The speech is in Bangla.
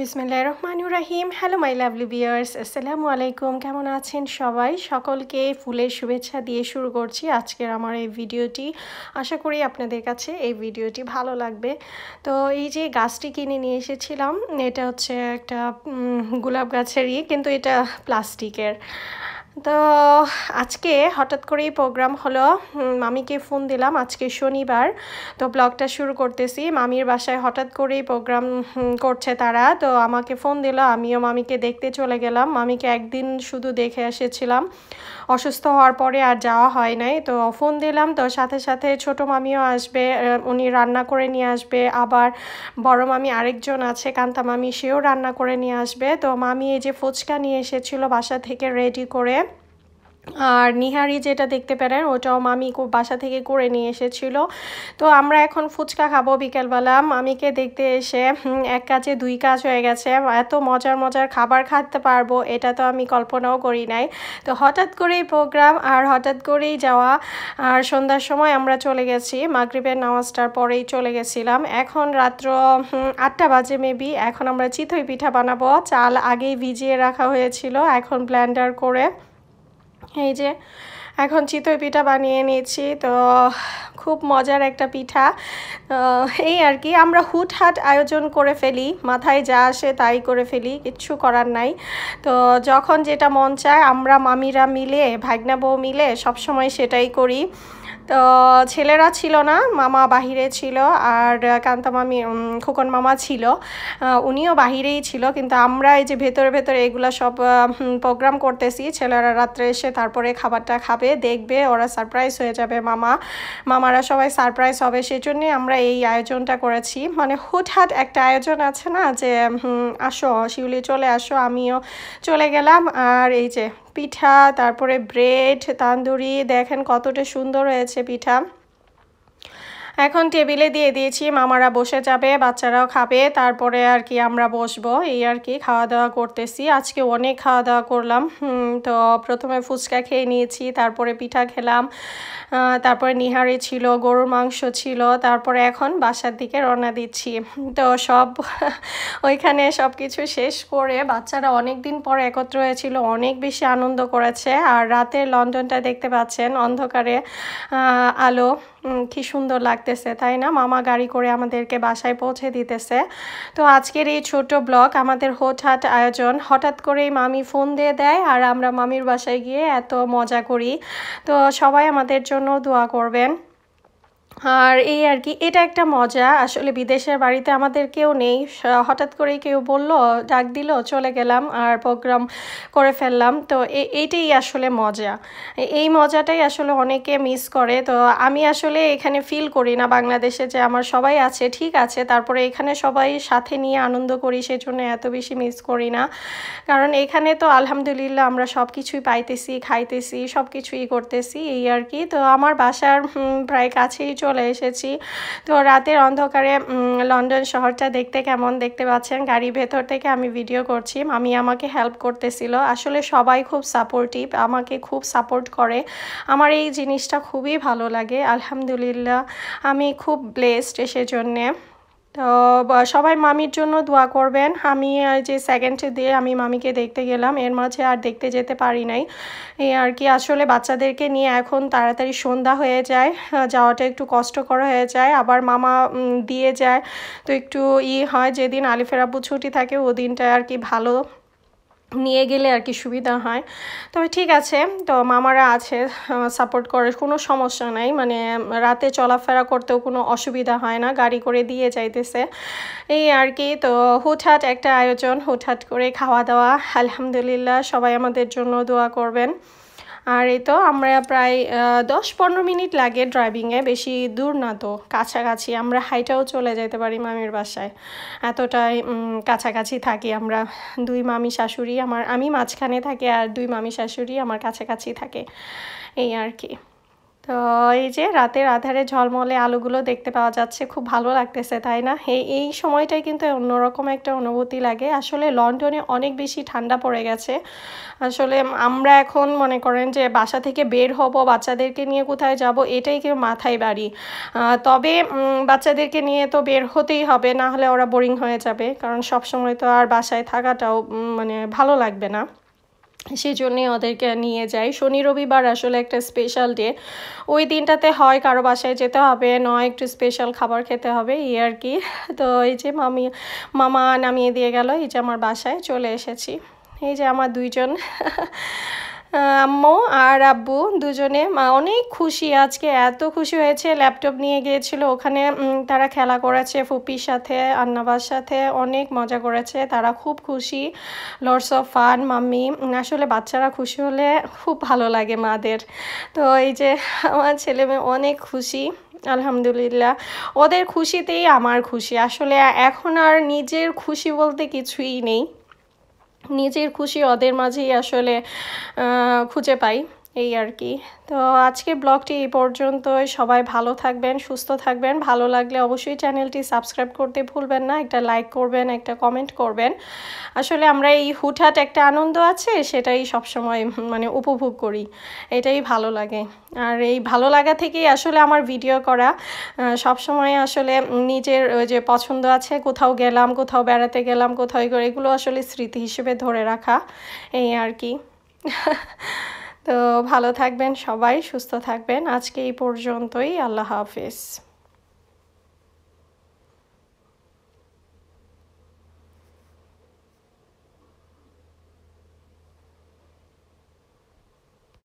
বিসমিল্লাহ রহমানুর রাহিম। হ্যালো মাই লাভলি বিয়ার্স আসসালামু আলাইকুম। কেমন আছেন সবাই? সকলকে ফুলের শুভেচ্ছা দিয়ে শুরু করছি আজকের আমার এই ভিডিওটি। আশা করি আপনাদের কাছে এই ভিডিওটি ভালো লাগবে। তো এই যে গাছটি কিনে নিয়ে এসেছিলাম, এটা হচ্ছে একটা গোলাপ গাছেরই, কিন্তু এটা প্লাস্টিকের। তো আজকে হঠাৎ করেই প্রোগ্রাম হলো। মামিকে ফোন দিলাম আজকে শনিবার। তো ব্লগটা শুরু করতেছি। মামির বাসায় হঠাৎ করেই প্রোগ্রাম করছে তারা। তো আমাকে ফোন দিল, আমিও মামিকে দেখতে চলে গেলাম। মামিকে একদিন শুধু দেখে এসেছিলাম। অসুস্থ হওয়ার পরে আর যাওয়া হয় নাই। তো ফোন দিলাম, তো সাথে সাথে ছোট মামিও আসবে উনি রান্না করে নিয়ে আসবে। আবার বড় মামি আরেকজন আছে, কান্তা মামি, সেও রান্না করে নিয়ে আসবে। তো মামি এই যে ফুচকা নিয়ে এসেছিল বাসা থেকে রেডি করে। আর নিহারি যেটা দেখতে পেলেন, ওটাও মামি বাসা থেকে করে নিয়ে এসেছিল। তো আমরা এখন ফুচকা খাব বিকেলবেলা। মামিকে দেখতে এসে এক কাজে দুই কাজ হয়ে গেছে। এত মজার মজার খাবার খাতে পারব, এটা তো আমি কল্পনাও করি নাই। তো হঠাৎ করেই প্রোগ্রাম, আর হঠাৎ করেই যাওয়া। আর সন্ধ্যার সময় আমরা চলে গেছি। মাগরীবের নামাজটার পরেই চলে গেছিলাম। এখন রাত্র আটটা বাজে মেবি এখন আমরা চিতই পিঠা বানাবো। চাল আগেই ভিজিয়ে রাখা হয়েছিল। এখন ব্ল্যান্ডার করে এই যে, এখন চিতই পিঠা বানিয়ে নিয়েছি, তো খুব মজার একটা পিঠা। এই আর কি, আমরা হুটহাট আয়োজন করে ফেলি, মাথায় যা আসে তাই করে ফেলি, কিচ্ছু করার নাই। তো যখন যেটা মন চায়, আমরা মামিরা মিলে, ভাগনা বউ মিলে সবসময় সেটাই করি। তো ছেলেরা ছিল না, মামা বাহিরে ছিল আর কান্তা মামি খোকন মামা ছিল। উনিও বাহিরেই ছিল, কিন্তু আমরা এই যে ভেতরে ভেতরে এগুলো সব প্রোগ্রাম করতেছি। ছেলেরা রাত্রে এসে তারপরে খাবারটা খাবে, দেখবে, ওরা সারপ্রাইজ হয়ে যাবে মামা। মামারা সবাই সারপ্রাইজ হবে সেই জন্যে আমরা এই আয়োজনটা করেছি। মানে হুটহাট একটা আয়োজন আছে না যে আসো, শিউলি চলে আসো, আমিও চলে গেলাম। আর এই যে পিঠা তারপরে ব্রেড তান্দুরি দেখেন কতটা সুন্দর হয়েছে পিঠা। এখন টেবিলে দিয়ে দিয়েছি, মামারা বসে যাবে, বাচ্চারাও খাবে, তারপরে আর কি আমরা বসবো। এই আর কি খাওয়া দাওয়া করতেছি। আজকে অনেক খাওয়া দাওয়া করলাম তো প্রথমে ফুচকা খেয়ে নিয়েছি, তারপরে পিঠা খেলাম। তারপরে নিহারি ছিল, গরুর মাংস ছিল, তারপরে এখন বাসার দিকে রওনা দিচ্ছি। তো সব ওইখানে সব কিছু শেষ করে বাচ্চারা অনেক দিন পর একত্র হয়েছিল, অনেক বেশি আনন্দ করেছে। আর রাতের লন্ডনটা দেখতে পাচ্ছেন, অন্ধকারে আলো। কি সুন্দর লাগতেছে, তাই না? মামা গাড়ি করে আমাদেরকে বাসায় পৌঁছে দিতেছে। তো আজকের এই ছোট ব্লগ আমাদের হঠাৎ আয়োজন। হঠাৎ করেই মামি ফোন দিয়ে দেয় আর আমরা মামির বাসায় গিয়ে এত মজা করি। তো সবাই আমাদের জন্য দোয়া করবেন। আর এই আর কি, এটা একটা মজা। আসলে বিদেশের বাড়িতে আমাদের কেউ নেই। হঠাৎ করেই কেউ বলল, ডাক দিল, চলে গেলাম আর প্রোগ্রাম করে ফেললাম। তো এইটাই আসলে মজা। এই মজাটাই আসলে অনেকে মিস করে। তো আমি আসলে এখানে ফিল করি না বাংলাদেশে যে আমার সবাই আছে, ঠিক আছে। তারপরে এখানে সবাই সাথে নিয়ে আনন্দ করি সেই জন্য এত বেশি মিস করি না। কারণ এখানে তো আলহামদুলিল্লাহ আমরা সব কিছুই পাইতেছি, খাইতেছি সব কিছুই করতেছি, এই আর কি। তো আমার বাসার প্রায় কাছেই চলে এসেছি। তো রাতের অন্ধকারে লন্ডন শহরটা দেখতে কেমন দেখতে পাচ্ছেন? গাড়ির ভেতর থেকে আমি ভিডিও করছি। আমি আমাকে হেল্প করতেছিল। আসলে সবাই খুব সাপোর্টিভ আমাকে খুব সাপোর্ট করে। আমার এই জিনিসটা খুবই ভালো লাগে। আলহামদুলিল্লাহ, আমি খুব ব্লেসড সেজন্যে। তো সবাই মামির জন্য দোয়া করবেন। আমি যে সেকেন্ড দিয়ে আমি মামিকে দেখতে গেলাম, এর মাঝে আর দেখতে যেতে পারি নাই। আর কি, আসলে বাচ্চাদেরকে নিয়ে এখন তাড়াতাড়ি সন্ধ্যা হয়ে যায় যাওয়াটা একটু কষ্টকর হয়ে যায়। আবার মামা দিয়ে যায়। তো একটু ই হয়, যেদিন আলিফের আব্বু ছুটি থাকে, ওদিনটা দিনটা আর কি ভালো নিয়ে গেলে আর কি সুবিধা হয়। তবে ঠিক আছে, তো মামারা আছে সাপোর্ট করে, কোনো সমস্যা নাই। মানে রাতে চলাফেরা করতেও কোনো অসুবিধা হয় না, গাড়ি করে দিয়ে যাইতেছে। এই আর কি, তো হুটহাট একটা আয়োজন, হুটহাট করে খাওয়া দাওয়া। আলহামদুলিল্লাহ, সবাই আমাদের জন্য দোয়া করবেন। আর এই তো আমরা প্রায় দশ পনেরো মিনিট লাগে ড্রাইভিংয়ে বেশি দূর না তো, কাছাকাছি। আমরা হাইটাও চলে যেতে পারি মামির বাসায়। এতটাই কাছাকাছি থাকি আমরা। দুই মামি শাশুড়ি আমার, আমি মাঝখানে থাকি আর দুই মামি শাশুড়ি আমার কাছাকাছি থাকে। এই আর কি। তো এই যে রাতের আধারে ঝলমলে আলুগুলো দেখতে পাওয়া যাচ্ছে, খুব ভালো লাগতেছে, তাই না? এই এই সময়টাই কিন্তু অন্যরকম একটা অনুভূতি লাগে। আসলে লন্ডনে অনেক বেশি ঠান্ডা পড়ে গেছে। আসলে আমরা এখন মনে করেন যে বাসা থেকে বের হব, বাচ্চাদেরকে নিয়ে কোথায় যাব, এটাই কেউ মাথায় বাড়ি। তবে বাচ্চাদেরকে নিয়ে তো বের হতেই হবে, না হলে ওরা বোরিং হয়ে যাবে। কারণ সব সময় তো আর বাসায় থাকাটাও মানে ভালো লাগবে না। সেই জন্যই ওদেরকে নিয়ে যাই। শনি, রবিবার আসলে একটা স্পেশাল ডে ওই দিনটাতে হয় কারও বাসায় যেতে হবে, নয় একটু স্পেশাল খাবার খেতে হবে, এই আর কি। তো এই যে মামি, মামা নামিয়ে দিয়ে গেল, এই যে আমার বাসায় চলে এসেছি। এই যে আমার দুইজন। আম্মু আর আব্বু দুজনে, মা অনেক খুশি। আজকে এত খুশি হয়েছে, ল্যাপটপ নিয়ে গিয়েছিল। ওখানে তারা খেলা করেছে ফুপির সাথে আন্নাবার সাথে, অনেক মজা করেছে। তারা খুব খুশি। Lords of fun mummy. আসলে বাচ্চারা খুশি হলে খুব ভালো লাগে মাদের। তো এই যে, আমার ছেলে মেয়ে অনেক খুশি, আলহামদুলিল্লাহ। ওদের খুশিতেই আমার খুশি। আসলে এখন আর নিজের খুশি বলতে কিছুই নেই। নিজের খুশি ওদের মাঝেই আসলে খুঁজে পাই। এই আর কি। তো আজকের ব্লগটি এই পর্যন্তই। সবাই ভালো থাকবেন, সুস্থ থাকবেন। ভালো লাগলে অবশ্যই চ্যানেলটি সাবস্ক্রাইব করতে ভুলবেন না। একটা লাইক করবেন, একটা কমেন্ট করবেন। আসলে আমরা এই হুটহাট একটা আনন্দ আছে, সেটাই সবসময় মানে উপভোগ করি। এটাই ভালো লাগে। আর এই ভালো লাগা থেকেই আসলে আমার ভিডিও করা। সবসময় আসলে নিজের যে পছন্দ আছে, কোথাও গেলাম, কোথাও বেড়াতে গেলাম, কোথাও এগুলো আসলে স্মৃতি হিসেবে ধরে রাখা। এই আর কি। তো ভালো থাকবেন সবাই সুস্থ থাকবেন। আজকে এই পর্যন্তই আল্লাহ হাফিজ।